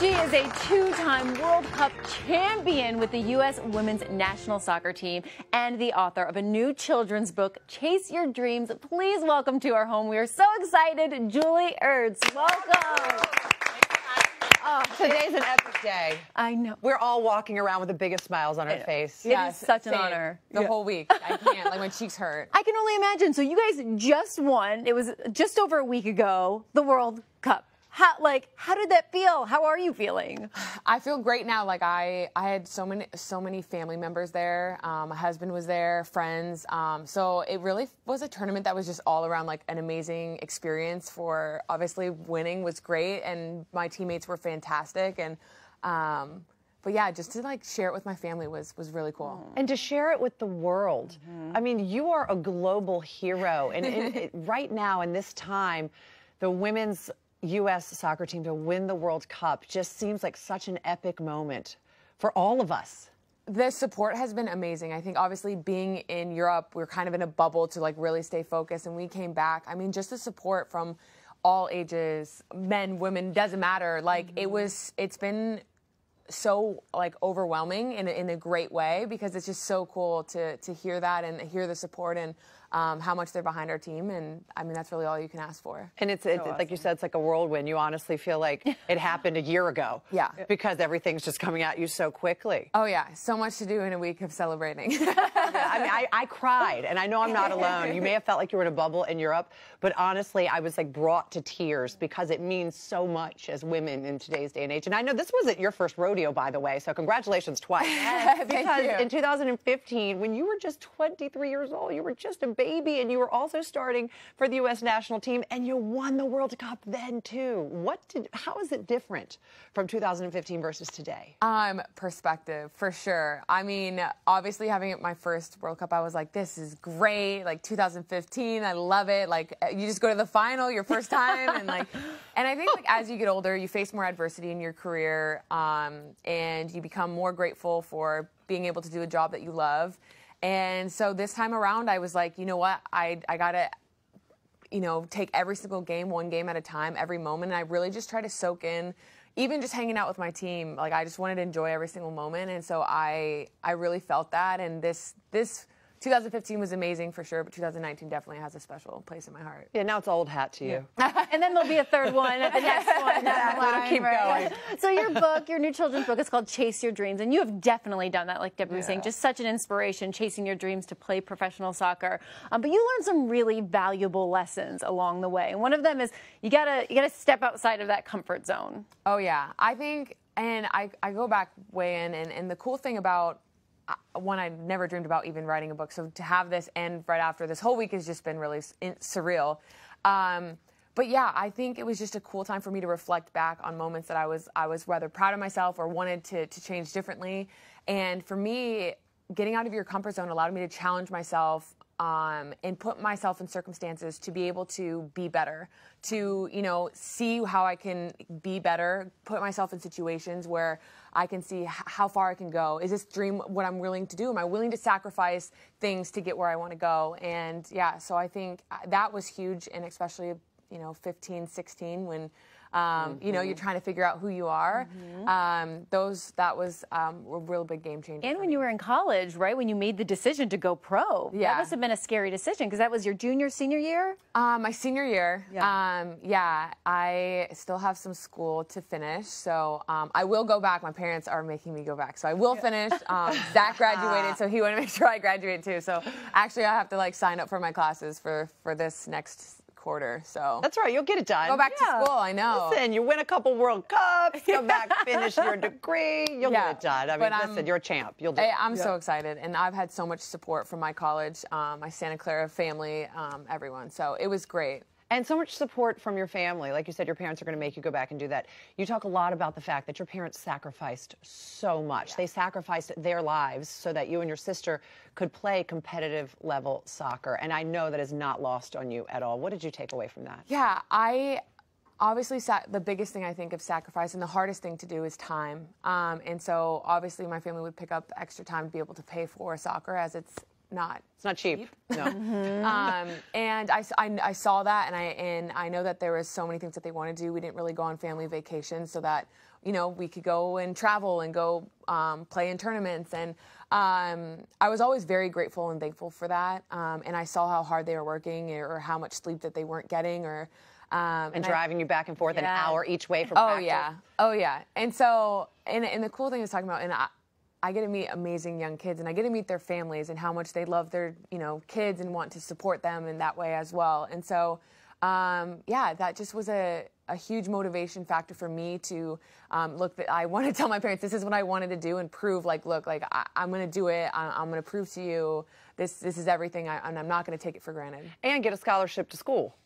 She is a two time World Cup champion with the U.S. women's national soccer team and the author of a new children's book, Chase Your Dreams. Please welcome to our home. We are so excited, Julie Ertz. Welcome. Oh, today's an epic day. I know. We're all walking around with the biggest smiles on our face. It is such an honor. The whole week. I can't. Like my cheeks hurt. I can only imagine. So you guys just won. It was just over a week ago. The World Cup. How like how did that feel? How are you feeling? I feel great now. Like I, I had so many, so many family members there. Um, my husband was there, friends. Um, so it really was a tournament that was just all around like an amazing experience. For obviously winning was great, and my teammates were fantastic. And um, but yeah, just to like share it with my family was was really cool. And to share it with the world. I mean, you are a global hero. And, and right now, in this time, the women's U.S. soccer team to win the World Cup just seems like such an epic moment for all of us. the support has been amazing. I think obviously being in Europe, we are kind of in a bubble to like really stay focused and we came back. I mean, just the support from all ages, men, women, doesn't matter. Like it mm-hmm. was it's been so like overwhelming in a, in a great way because it's just so cool to to hear that and hear the support and um, how much they're behind our team and I mean that's really all you can ask for. And it's, it's like you said, it's like a whirlwind. You honestly feel like it happened a year ago. Yeah. Because everything's just coming at you so quickly. Oh yeah, so much to do in a week of celebrating. I mean, I, I cried, and I know I'm not alone. You may have felt like you were in a bubble in Europe, but honestly, I was like brought to tears because it means so much as women in today's day and age. And I know this wasn't your first rodeo, by the way, so congratulations twice. because you. in 2015, when you were just 23 years old, you were just a baby, and you were also starting for the U.S. national team, and you won the World Cup then too. What did? How is it different from 2015 versus today? Um, perspective for sure. I mean, obviously having it my first World Cup, I was like, this is great. Like 2015, I love it. Like you just go to the final your first time, and like, and I think like as you get older, you face more adversity in your career, um, and you become more grateful for being able to do a job that you love. And so this time around, I was like, you know what, I I gotta you know, take every single game, one game at a time, every moment. And I really just try to soak in, even just hanging out with my team. Like I just wanted to enjoy every single moment, and so I I really felt that. And this this 2015 was amazing for sure, but 2019 definitely has a special place in my heart. Yeah, now it's old hat to you. and then there'll be a third one at the next one. down the Exactly. It'll line, keep right? So your book, your new children's book, is called Chase Your Dreams, and you have definitely done that. Like Debbie was saying, just such an inspiration, chasing your dreams to play professional soccer. Um, but you learned some really valuable lessons along the way, and one of them is you gotta you gotta step outside of that comfort zone. Oh yeah, I think, and I, I go back way in, and, and the cool thing about one I never dreamed about even writing a book. So to have this end right after this whole week has just been really surreal. Um, but yeah, I think it was just a cool time for me to reflect back on moments that I was I was rather proud of myself or wanted to to change differently. And for me, getting out of your comfort zone allowed me to challenge myself um, and put myself in circumstances to be able to be better, to you know see how I can be better, put myself in situations where I can see how far I can go. Is this dream what I'm willing to do? Am I willing to sacrifice things to get where I want to go? And yeah, so I think uh, that was huge, and especially you know 15, 16 when. Um, You know, you're trying to figure out who you are. Um, those that was um, a real big game changer. And when me. you were in college, right, when you made the decision to go pro, that must have been a scary decision because that was your junior, senior year. Uh, my senior year. Yeah. Um, yeah, I still have some school to finish, so um, I will go back. My parents are making me go back, so I will finish. Um, Zach graduated, so he wanted to make sure I graduate too. So actually, I have to like sign up for my classes for for this next quarter. So That's right. You'll get it done. go back Yeah. to school. I know. Listen, you win a couple World Cups, Go back, finish your degree. You'll Yeah, get it done. I mean, but I'm- listen, you're a champ. You'll do I, it. I'm so excited, and I've had so much support from my college, um, my Santa Clara family, um, everyone. So it was great. And so much support from your family. Like you said, your parents are going to make you go back and do that. You talk a lot about the fact that your parents sacrificed so much. They sacrificed their lives so that you and your sister could play competitive level soccer. And I know that is not lost on you at all. What did you take away from that? Yeah, I obviously sa- the biggest thing I think of sacrifice and the hardest thing to do is time. Um, and so obviously my family would pick up extra time to be able to pay for soccer as it's not It's not cheap. No. um, and I, I, I saw that, and I and I know that there was so many things that they want to do. We didn't really go on family vacations, so that you know we could go and travel and go um, play in tournaments. And um, I was always very grateful and thankful for that. Um, and I saw how hard they were working, or how much sleep that they weren't getting, or um, and I- driving you back and forth an hour each way from Oh practice. yeah, oh yeah. And so, and and the cool thing is talking about, and I, I get to meet amazing young kids, and I get to meet their families and how much they love their you know kids and want to support them in that way as well. And so, um, yeah, that just was a a huge motivation factor for me to um, look that I want to tell my parents this is what I wanted to do and prove like look like I, I'm going to do it. I, I'm going to prove to you this this is everything, I, and I'm not going to take it for granted. And get a scholarship to school.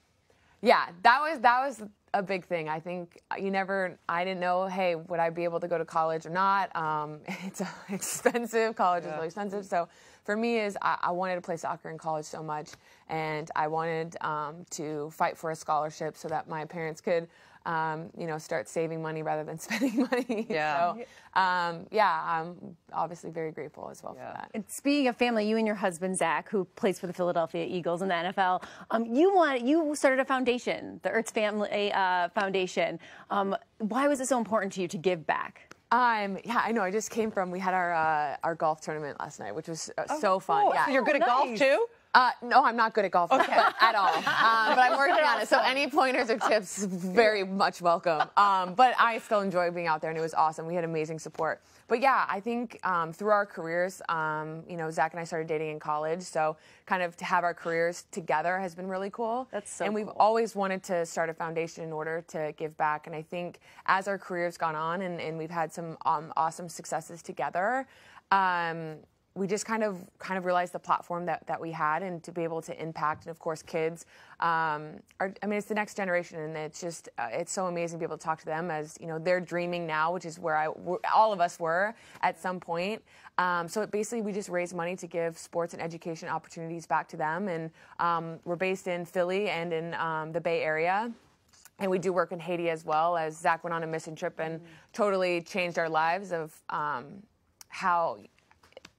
Yeah, that was that was a big thing. I think you never. I didn't know. Hey, would I be able to go to college or not? Um, it's expensive. College is really expensive. So for me, is I, I wanted to play soccer in college so much, and I wanted um, to fight for a scholarship so that my parents could. Um, you know, start saving money rather than spending money. Yeah. So, um, yeah, I'm obviously very grateful as well Yeah. for that. And speaking of family, you and your husband Zach, who plays for the Philadelphia Eagles in the NFL, um, you want you started a foundation, the Ertz Family uh, Foundation. Um, why was it so important to you to give back? Um, yeah, I know. I just came from. We had our uh, our golf tournament last night, which was uh, so fun. Oh, yeah. so you're good at golf nice. too? Uh, no, I'm not good at golf but- at all. Um, but I'm working on it. So any pointers or tips, very much welcome. Um, but I still enjoy being out there, and it was awesome. We had amazing support. But yeah, I think um, through our careers, um, you know, Zach and I started dating in college, so kind of to have our careers together has been really cool. That's so And we've cool. always wanted to start a foundation in order to give back. And I think as our careers gone on and, and we've had some um, awesome successes together, um, we just kind of kind of realized the platform that, that we had and to be able to impact and of course kids um, are, I mean it's the next generation and it's just uh, it's so amazing to be able to talk to them as you know they're dreaming now which is where I w- all of us were at some point. Um, so it basically we just raise money to give sports and education opportunities back to them and um, we're based in Philly and in um, the Bay Area. And we do work in Haiti as well as Zach went on a mission trip and totally changed our lives of um, how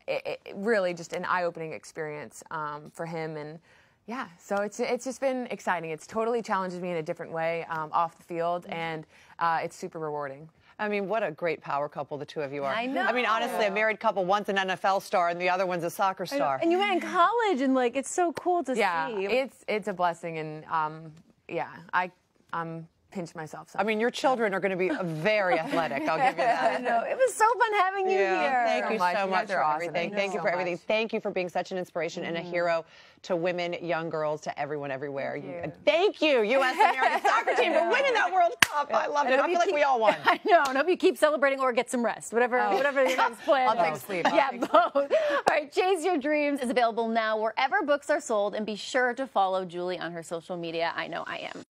it, it really just an eye-opening experience um, for him and yeah so it's it's just been exciting it's totally challenges me in a different way um, off the field and uh, it's super rewarding I mean, what a great power couple the two of you are. I know. I mean, honestly, a married couple, one's an NFL star and the other one's a soccer star. And you met in college, and like it's so cool to yeah see. it's it's a blessing and um, yeah i i'm pinch myself I mean, your children are going to be very athletic. I'll give you that. I know. It was so fun having you Yeah, here. thank you oh so much. so much for awesome. everything. Thank Thank you you so for everything. much. Thank you for being such an inspiration and a mm-hmm. hero to women, young girls, to everyone everywhere. you. Thank you, uh, U.S. American Soccer Team, for winning that World Cup. I love it. hope I you feel like keep- we all won. I know, and hope you keep celebrating or get some rest, whatever, oh. whatever your next plan. I'll take sleep. Yeah, take both. All right, Chase Your Dreams is available now wherever books are sold, and be sure to follow Julie on her social media. I know I am.